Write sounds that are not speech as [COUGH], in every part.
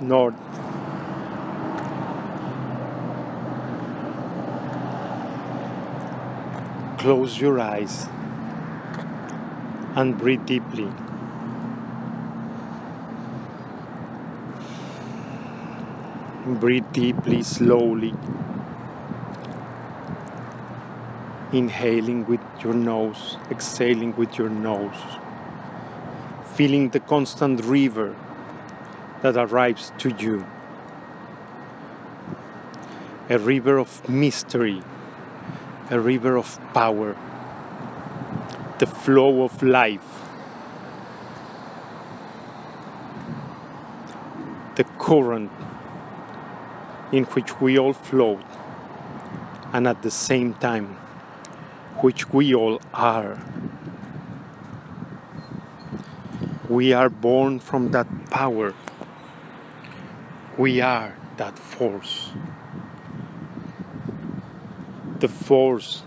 north. Close your eyes and breathe deeply. Breathe deeply, slowly. Inhaling with your nose, exhaling with your nose. Feeling the constant river that arrives to you. A river of mystery, a river of power, the flow of life, the current in which we all float, and at the same time, which we all are. We are born from that power. We are that force. The force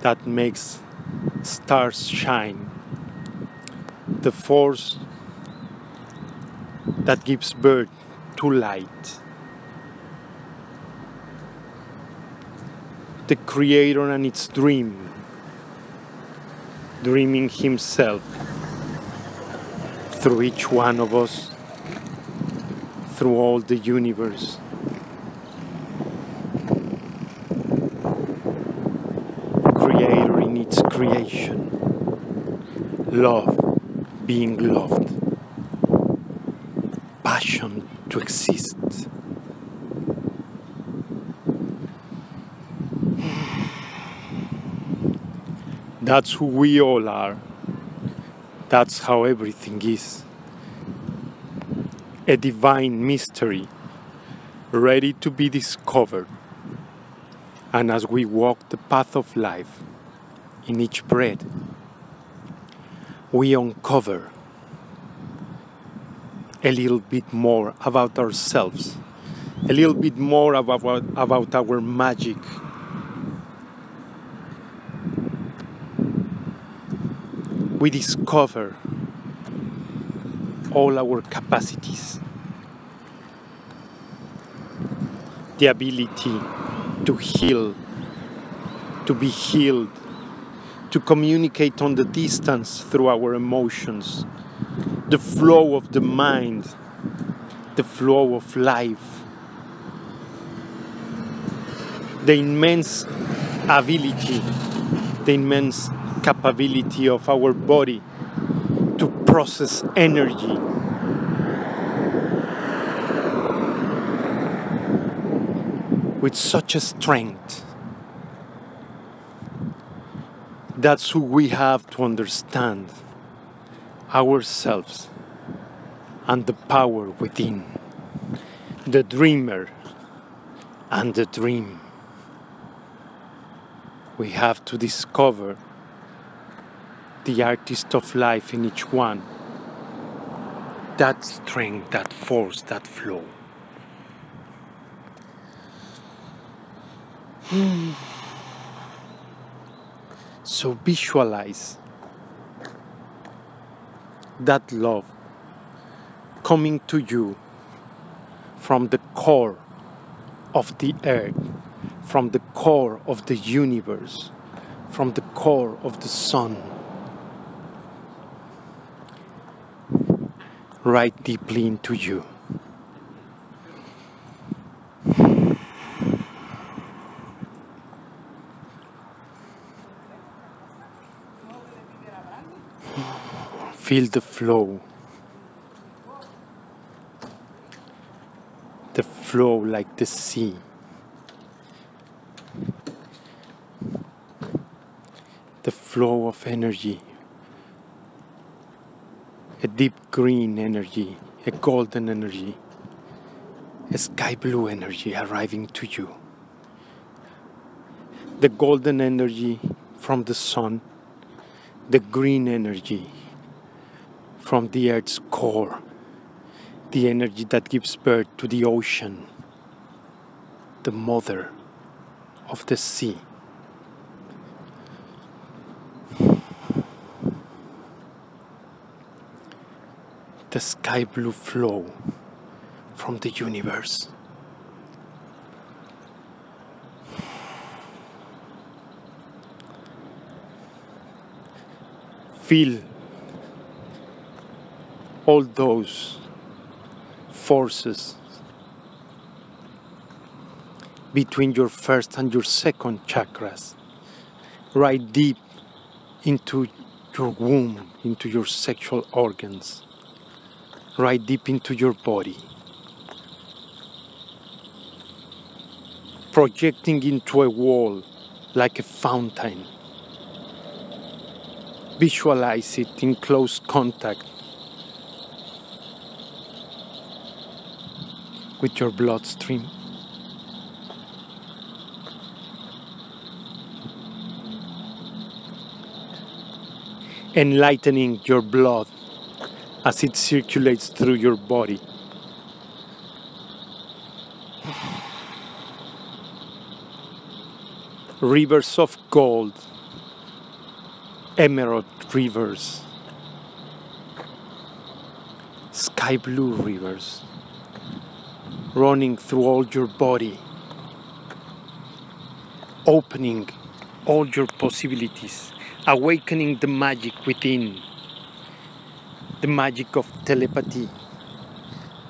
that makes stars shine. The force that gives birth to light. The creator and its dream, dreaming himself through each one of us, through all the universe. Creator in its creation, love being loved, passion to exist. That's who we all are. That's how everything is. A divine mystery ready to be discovered. And as we walk the path of life, in each breath, we uncover a little bit more about ourselves, a little bit more about, about our magic. We discover all our capacities, the ability to heal, to be healed, to communicate on the distance through our emotions, the flow of the mind, the flow of life, the immense ability, the immense capability of our body process energy. With such a strength. That's who we have to understand ourselves and the power within, the dreamer and the dream. We have to discover the artist of life in each one, that strength, that force, that flow. [SIGHS] So visualize that love coming to you from the core of the earth, from the core of the universe, from the core of the sun. Right deeply into you. Feel the flow. The flow like the sea. The flow of energy. Deep green energy, a golden energy, a sky blue energy arriving to you. The golden energy from the sun, the green energy from the earth's core, the energy that gives birth to the ocean, the mother of the sea. The sky blue flow from the universe. Feel all those forces between your first and your second chakras, right deep into your womb, into your sexual organs, right deep into your body. Projecting into a wall like a fountain. Visualize it in close contact with your bloodstream. enlightening your blood as it circulates through your body. Rivers of gold, emerald rivers, sky blue rivers running through all your body, opening all your possibilities awakening the magic within, the magic of telepathy,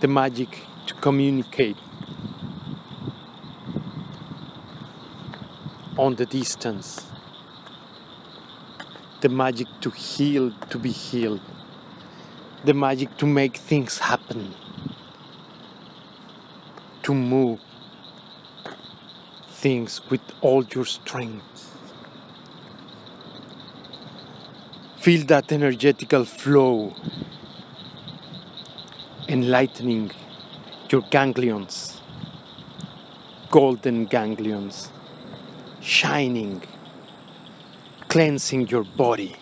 the magic to communicate on the distance, the magic to heal, to be healed, the magic to make things happen, to move things with all your strength. Feel that energetical flow enlightening your ganglions, golden ganglions, shining, cleansing your body.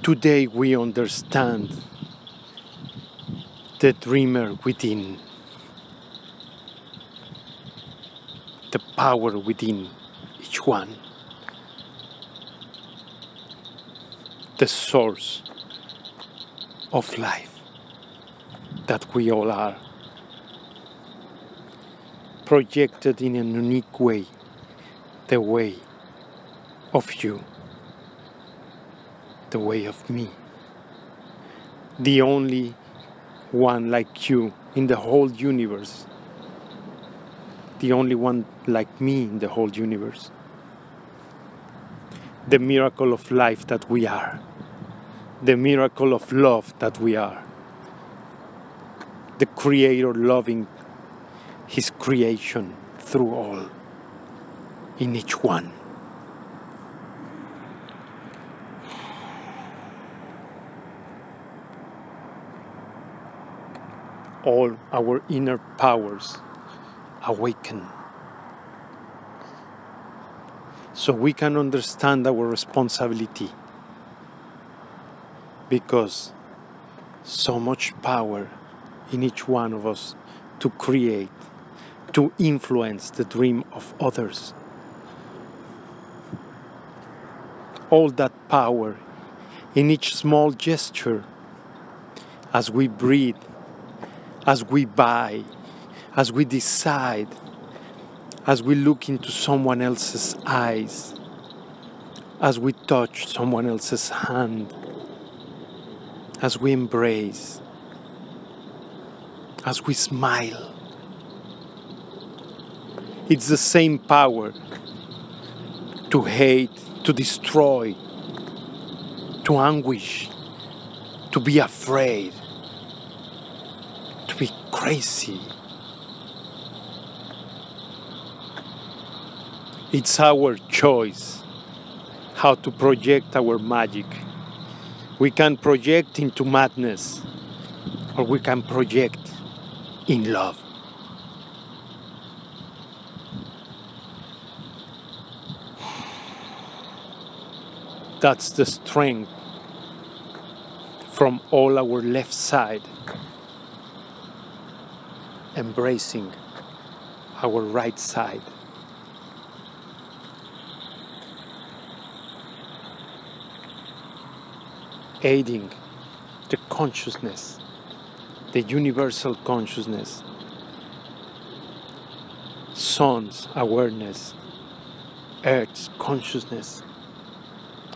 Today we understand the dreamer within, the power within each one the source of life that we all are, projected in a unique way, the way of you, the way of me, the only one like you in the whole universe, the only one like me in the whole universe. The miracle of life that we are, the miracle of love that we are, the Creator loving His creation through all, in each one. All our inner powers awaken so we can understand our responsibility because so much power in each one of us to create, to influence the dream of others. All that power in each small gesture as we breathe, as we buy, as we decide as we look into someone else's eyes, as we touch someone else's hand, as we embrace, as we smile. It's the same power to hate, to destroy, to anguish, to be afraid, to be crazy. It's our choice how to project our magic. We can project into madness or we can project in love. That's the strength from all our left side, embracing our right side. Aiding the consciousness, the universal consciousness, sun's awareness, earth's consciousness,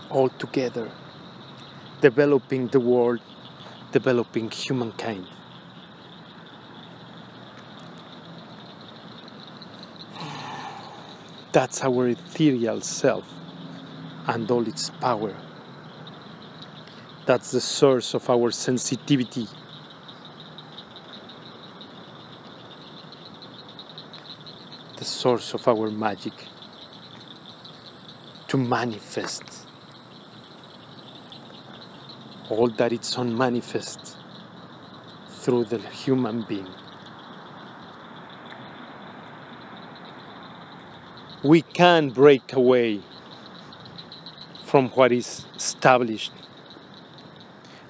all together, developing the world, developing humankind. That's our ethereal self and all its power. That's the source of our sensitivity. The source of our magic to manifest all that it's unmanifest through the human being. We can break away from what is established.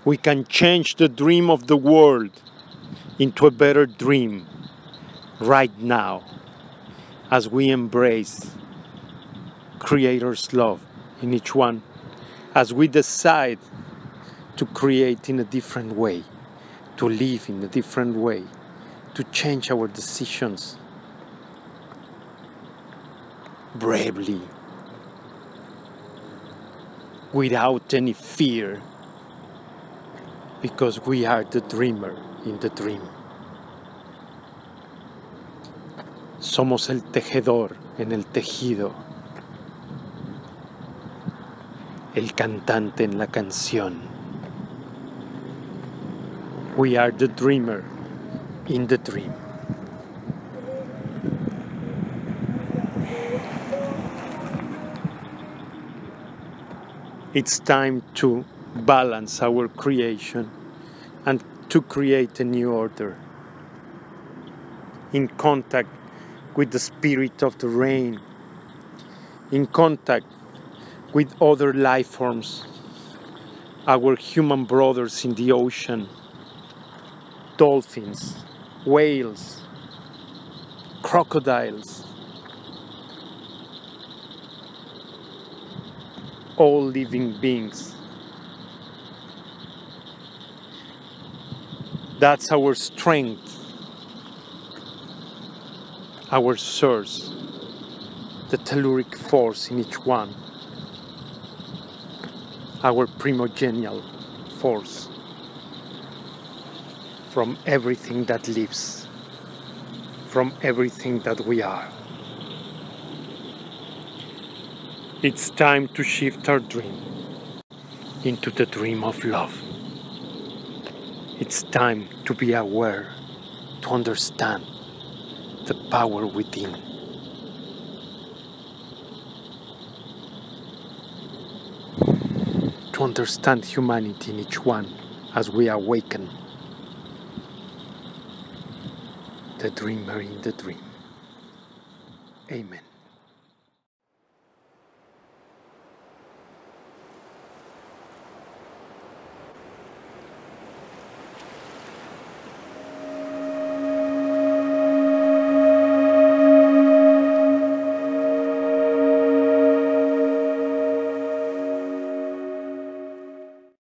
We can change the dream of the world into a better dream right now as we embrace Creator's love in each one, as we decide to create in a different way, to live in a different way, to change our decisions bravely, without any fear, because we are the dreamer in the dream. Somos el tejedor en el tejido, el cantante en la canción. We are the dreamer in the dream. It's time to balance our creation and to create a new order. In contact with the spirit of the rain, in contact with other life forms, our human brothers in the ocean, dolphins, whales, crocodiles, all living beings. That's our strength, our source, the telluric force in each one, our primogenial force from everything that lives, from everything that we are. It's time to shift our dream into the dream of love. It's time to be aware, to understand the power within. To understand humanity in each one as we awaken the dreamer in the dream. Amen.